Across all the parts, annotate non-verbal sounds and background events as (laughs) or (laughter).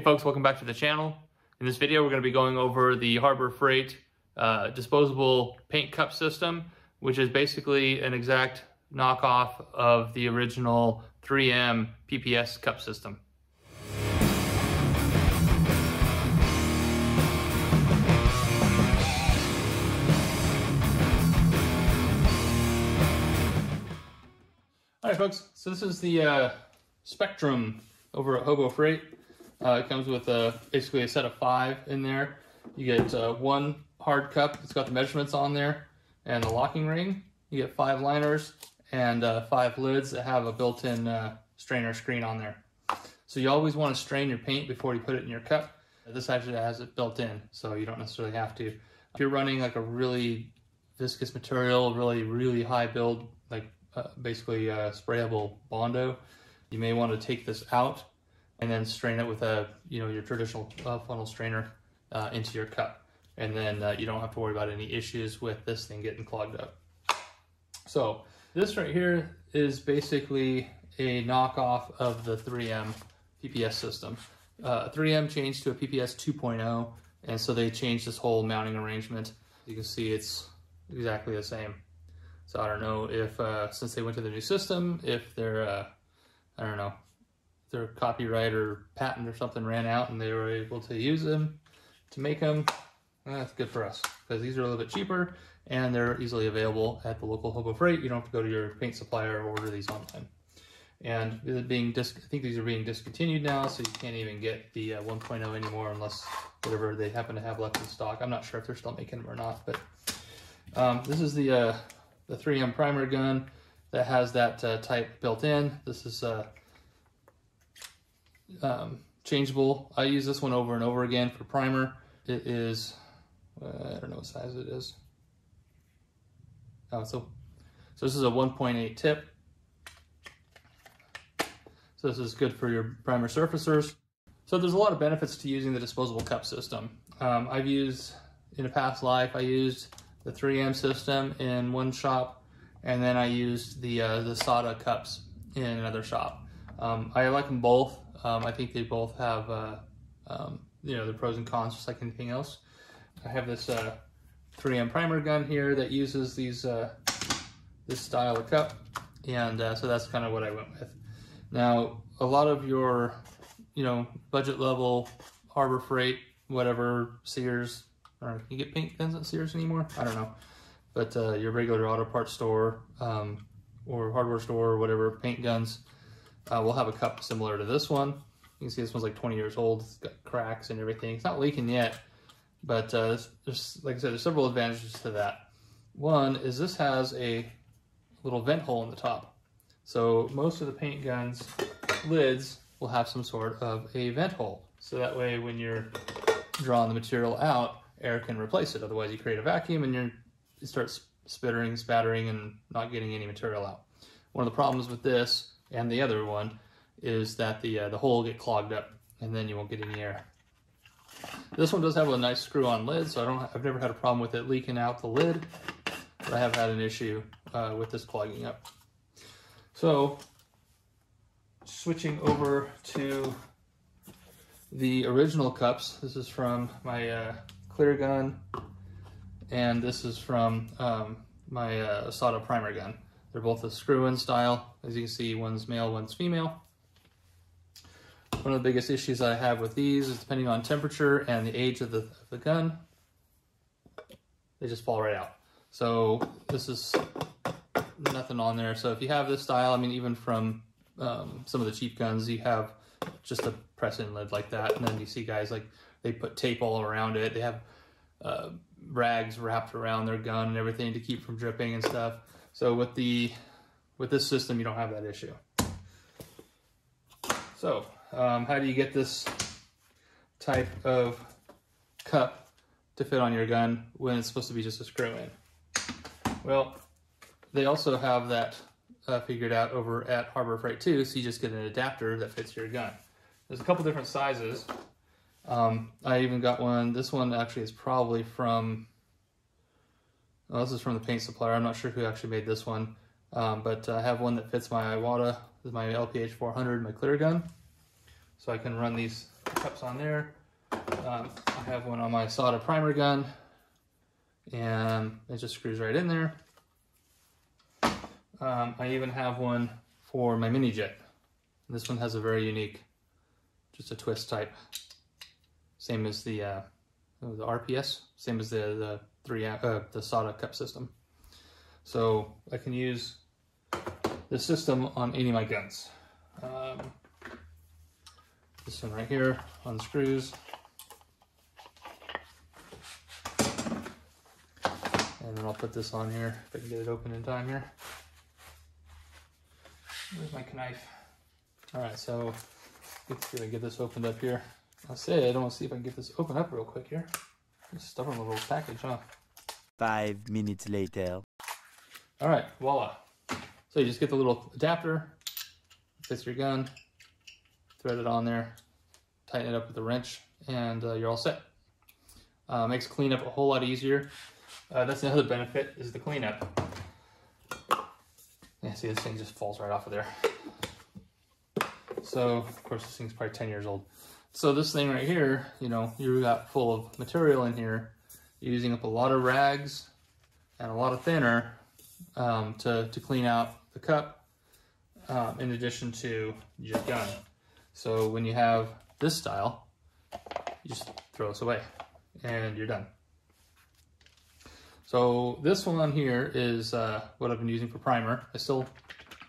Hey folks, welcome back to the channel. In this video, we're going to be going over the Harbor Freight uh, disposable paint cup system, which is basically an exact knockoff of the original 3M PPS cup system. All right, folks, so this is the uh, Spectrum over at Hobo Freight. Uh, it comes with a, basically a set of five in there. You get uh, one hard cup, it's got the measurements on there, and the locking ring. You get five liners and uh, five lids that have a built-in uh, strainer screen on there. So you always want to strain your paint before you put it in your cup. This actually has it built in, so you don't necessarily have to. If you're running like a really viscous material, really, really high build, like uh, basically uh, sprayable Bondo, you may want to take this out and then strain it with a, you know, your traditional uh, funnel strainer uh, into your cup. And then uh, you don't have to worry about any issues with this thing getting clogged up. So this right here is basically a knockoff of the 3M PPS system. 3M uh, changed to a PPS 2.0, and so they changed this whole mounting arrangement. You can see it's exactly the same. So I don't know if, uh, since they went to the new system, if they're, uh, I don't know, their copyright or patent or something ran out and they were able to use them to make them, that's good for us because these are a little bit cheaper and they're easily available at the local Hobo Freight. You don't have to go to your paint supplier or order these online. And being I think these are being discontinued now, so you can't even get the uh, 1.0 anymore unless whatever they happen to have left in stock. I'm not sure if they're still making them or not, but um, this is the uh, the 3M primer gun that has that uh, type built in. This is uh, um, changeable. I use this one over and over again for primer. It is, uh, I don't know what size it is. Oh, so, so this is a 1.8 tip. So this is good for your primer surfacers. So there's a lot of benefits to using the disposable cup system. Um, I've used, in a past life, I used the 3M system in one shop, and then I used the, uh, the SATA cups in another shop. Um, I like them both. Um, I think they both have, uh, um, you know, the pros and cons just like anything else. I have this uh, 3M primer gun here that uses these uh, this style of cup, and uh, so that's kind of what I went with. Now, a lot of your, you know, budget level Harbor Freight, whatever, Sears, or can you get paint guns at Sears anymore? I don't know. But uh, your regular auto parts store um, or hardware store or whatever, paint guns, uh, we'll have a cup similar to this one. You can see this one's like 20 years old. It's got cracks and everything. It's not leaking yet, but uh, there's, like I said, there's several advantages to that. One is this has a little vent hole in the top. So most of the paint guns lids will have some sort of a vent hole. So that way when you're drawing the material out, air can replace it. Otherwise you create a vacuum and you're, you start spittering, spattering, and not getting any material out. One of the problems with this and the other one is that the uh, the hole will get clogged up and then you won't get any air. This one does have a nice screw-on lid, so I don't. I've never had a problem with it leaking out the lid, but I have had an issue uh, with this clogging up. So, switching over to the original cups. This is from my uh, clear gun, and this is from um, my uh, a SATA primer gun. They're both a screw-in style. As you can see, one's male, one's female. One of the biggest issues I have with these is depending on temperature and the age of the, of the gun, they just fall right out. So this is nothing on there. So if you have this style, I mean, even from um, some of the cheap guns, you have just a press-in lid like that. And then you see guys like, they put tape all around it. They have uh, rags wrapped around their gun and everything to keep from dripping and stuff. So with the with this system, you don't have that issue. So um, how do you get this type of cup to fit on your gun when it's supposed to be just a screw in? Well, they also have that uh, figured out over at Harbor Freight too, so you just get an adapter that fits your gun. There's a couple different sizes. Um, I even got one, this one actually is probably from well, this is from the paint supplier. I'm not sure who actually made this one, um, but I have one that fits my Iwata, my LPH 400, my clear gun. So I can run these cups on there. Um, I have one on my SATA primer gun and it just screws right in there. Um, I even have one for my mini jet. This one has a very unique, just a twist type. Same as the uh, the RPS, same as the the three uh, the SATA cup system. So I can use this system on any of my guns. Um, this one right here unscrews. And then I'll put this on here if I can get it open in time here. Where's my knife? All right, so let's see if I can get this opened up here. I'll say I don't want to see if I can get this open up real quick here. Stubborn little package, huh? Five minutes later. All right, voila. So you just get the little adapter, fits your gun, thread it on there, tighten it up with a wrench, and uh, you're all set. Uh, makes cleanup a whole lot easier. Uh, that's another benefit is the cleanup. Yeah, see this thing just falls right off of there. So, of course, this thing's probably 10 years old. So this thing right here, you know, you got full of material in here, You're using up a lot of rags and a lot of thinner um, to, to clean out the cup um, in addition to your gun. So when you have this style, you just throw this away and you're done. So this one on here is uh, what I've been using for primer. I still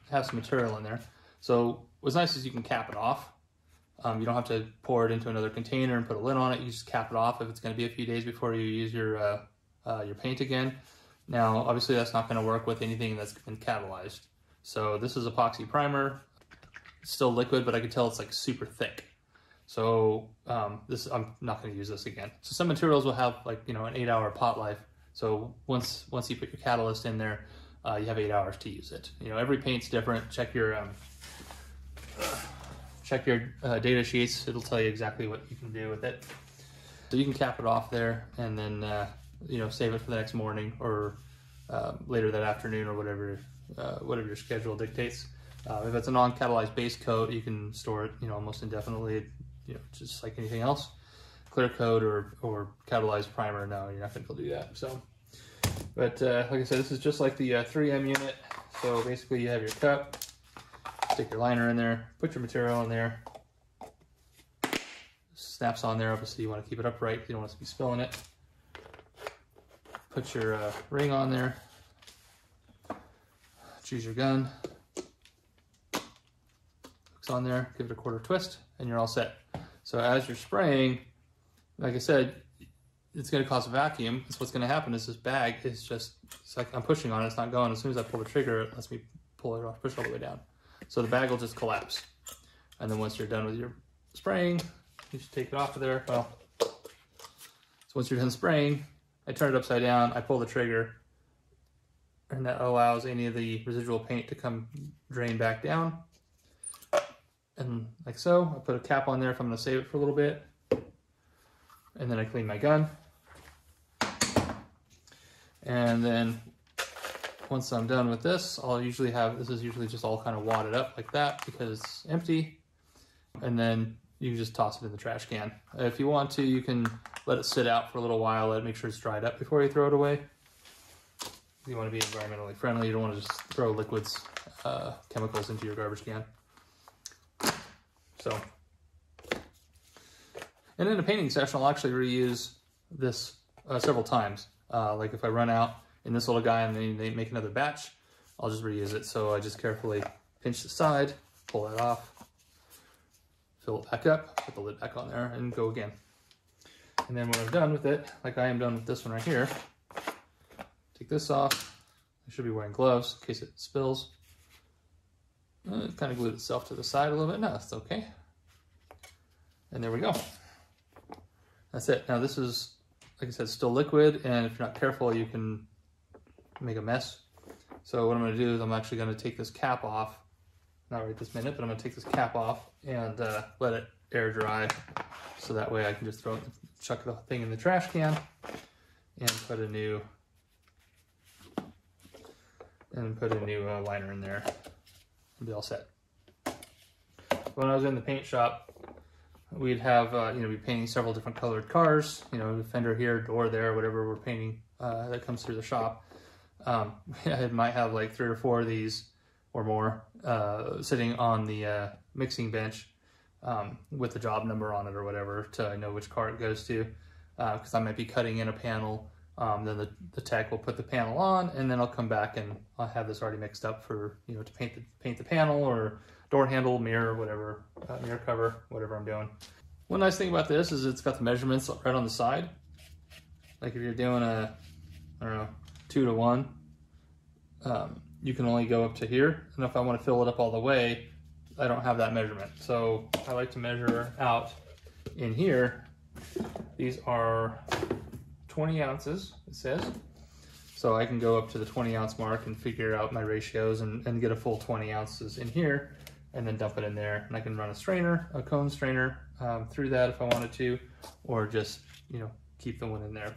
have some material in there. So what's nice is you can cap it off. Um, you don't have to pour it into another container and put a lid on it. You just cap it off if it's going to be a few days before you use your uh, uh, your paint again. Now, obviously, that's not going to work with anything that's been catalyzed. So this is epoxy primer. It's still liquid, but I can tell it's like super thick. So um, this I'm not going to use this again. So some materials will have like you know an eight-hour pot life. So once once you put your catalyst in there, uh, you have eight hours to use it. You know every paint's different. Check your um, check your uh, data sheets. It'll tell you exactly what you can do with it. So you can cap it off there and then uh, you know save it for the next morning or uh, later that afternoon or whatever uh, whatever your schedule dictates. Uh, if it's a non-catalyzed base coat, you can store it you know almost indefinitely, you know just like anything else. Clear coat or or catalyzed primer, no, you're not going to do that. So, but uh, like I said, this is just like the 3M uh, unit. So basically, you have your cup, stick your liner in there, put your material in there, snaps on there. Obviously, you want to keep it upright. You don't want to be spilling it. Put your uh, ring on there. Choose your gun. Hooks on there. Give it a quarter twist, and you're all set. So as you're spraying, like I said, it's going to cause a vacuum. So what's going to happen is this bag is just, like I'm pushing on it, it's not going. As soon as I pull the trigger, it lets me pull it off, push all the way down. So the bag will just collapse. And then once you're done with your spraying, you should take it off of there. Well, so once you're done spraying, I turn it upside down, I pull the trigger, and that allows any of the residual paint to come drain back down. And like so, I put a cap on there if I'm gonna save it for a little bit. And then I clean my gun. And then once I'm done with this, I'll usually have, this is usually just all kind of wadded up like that because it's empty. And then you just toss it in the trash can. If you want to, you can let it sit out for a little while, let it make sure it's dried up before you throw it away. You want to be environmentally friendly. You don't want to just throw liquids, uh, chemicals into your garbage can. So, and in a painting session, I'll actually reuse this uh, several times. Uh, like if I run out, in this little guy and then they make another batch, I'll just reuse it. So I just carefully pinch the side, pull that off, fill it back up, put the lid back on there and go again. And then when I'm done with it, like I am done with this one right here, take this off. I should be wearing gloves in case it spills. Uh, it kind of glued itself to the side a little bit. No, that's okay. And there we go. That's it. Now this is, like I said, still liquid, and if you're not careful, you can make a mess. So what I'm gonna do is I'm actually gonna take this cap off, not right this minute, but I'm gonna take this cap off and uh, let it air dry. So that way I can just throw it, chuck the thing in the trash can and put a new, and put a new uh, liner in there and be all set. When I was in the paint shop, we'd have, uh, you know, be painting several different colored cars, you know, fender here, door there, whatever we're painting uh, that comes through the shop. Um, (laughs) I might have like three or four of these or more uh, sitting on the uh, mixing bench um, with the job number on it or whatever to know which car it goes to. Because uh, I might be cutting in a panel, um, then the, the tech will put the panel on, and then I'll come back and I'll have this already mixed up for you know to paint the paint the panel or door handle, mirror, whatever, uh, mirror cover, whatever I'm doing. One nice thing about this is it's got the measurements right on the side. Like if you're doing a, I don't know, two to one, um, you can only go up to here. And if I want to fill it up all the way, I don't have that measurement. So I like to measure out in here. These are 20 ounces, it says. So I can go up to the 20 ounce mark and figure out my ratios and, and get a full 20 ounces in here and then dump it in there. And I can run a strainer, a cone strainer um, through that if I wanted to, or just, you know, keep the one in there.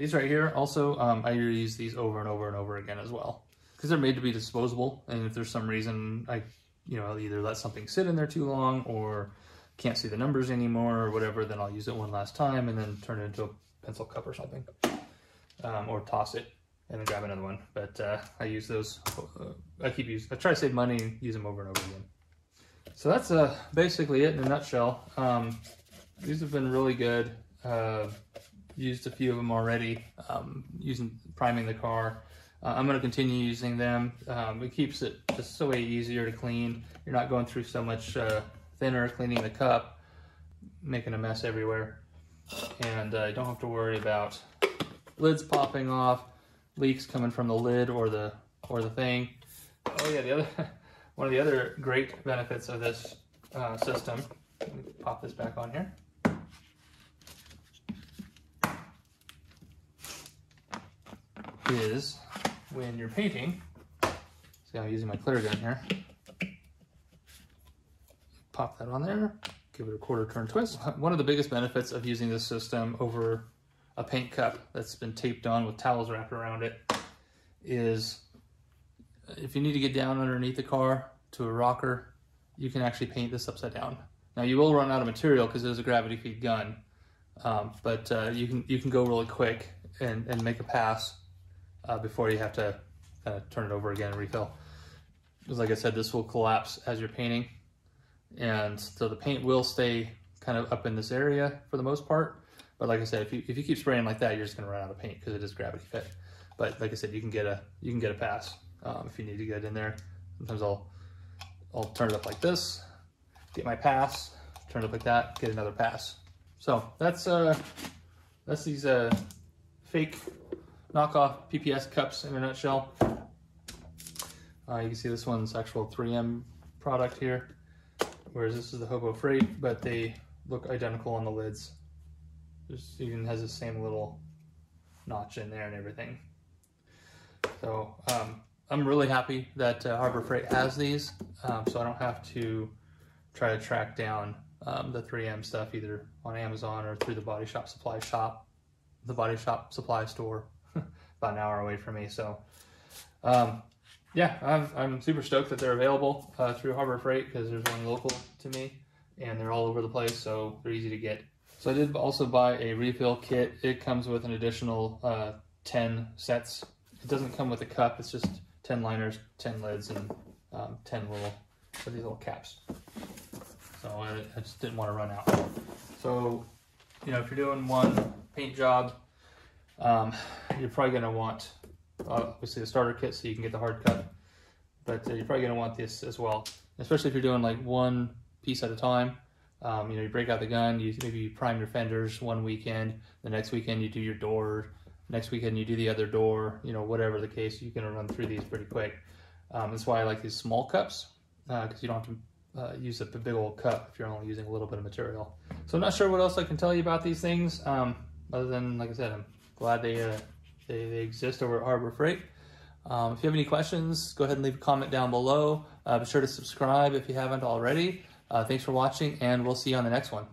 These right here, also, um, I use these over and over and over again as well because they're made to be disposable. And if there's some reason I, you know, I'll either let something sit in there too long or can't see the numbers anymore or whatever, then I'll use it one last time and then turn it into a pencil cup or something. Um, or toss it and then grab another one. But uh, I use those, uh, I keep using, I try to save money and use them over and over again. So that's uh, basically it in a nutshell. Um, these have been really good. Uh, used a few of them already, um, using priming the car. Uh, I'm going to continue using them. Um, it keeps it just so way easier to clean. You're not going through so much uh, thinner cleaning the cup, making a mess everywhere. And uh, you don't have to worry about lids popping off, leaks coming from the lid or the or the thing. Oh yeah, the other (laughs) one of the other great benefits of this uh, system. pop this back on here. Is when you're painting, see I'm using my clear gun here, pop that on there, give it a quarter turn twist. One of the biggest benefits of using this system over a paint cup that's been taped on with towels wrapped around it is if you need to get down underneath the car to a rocker, you can actually paint this upside down. Now you will run out of material because it is a gravity feed gun, um, but uh, you can you can go really quick and, and make a pass uh, before you have to kind of turn it over again and refill. Because like I said, this will collapse as you're painting. And so the paint will stay kind of up in this area for the most part. But like I said, if you, if you keep spraying like that, you're just gonna run out of paint because it is gravity fed. But like I said, you can get a you can get a pass um, if you need to get in there. Sometimes I'll I'll turn it up like this, get my pass, turn it up like that, get another pass. So that's uh that's these uh fake knockoff PPS cups in a nutshell. Uh, you can see this one's actual 3M product here, whereas this is the Hobo Freight, but they look identical on the lids. Just even has the same little notch in there and everything. So um, I'm really happy that uh, Harbor Freight has these, um, so I don't have to try to track down um, the 3M stuff either on Amazon or through the Body Shop Supply Shop, the Body Shop Supply Store about an hour away from me. So, um, yeah, I'm, I'm super stoked that they're available uh, through Harbor Freight because there's one local to me and they're all over the place, so they're easy to get. So I did also buy a refill kit. It comes with an additional uh, 10 sets. It doesn't come with a cup, it's just 10 liners, 10 lids, and um, 10 little, these little caps. So I, I just didn't want to run out. So, you know, if you're doing one paint job, um, you're probably going to want, obviously, the starter kit so you can get the hard cut, but uh, you're probably going to want this as well, especially if you're doing like one piece at a time. Um, you know, you break out the gun, you maybe you prime your fenders one weekend, the next weekend you do your door, next weekend you do the other door, you know, whatever the case, you can run through these pretty quick. Um, that's why I like these small cups, because uh, you don't have to uh, use a big old cup if you're only using a little bit of material. So I'm not sure what else I can tell you about these things, um, other than, like I said, I'm glad they, uh, they, they, exist over at Harbor Freight. Um, if you have any questions, go ahead and leave a comment down below. Uh, be sure to subscribe if you haven't already. Uh, thanks for watching, and we'll see you on the next one.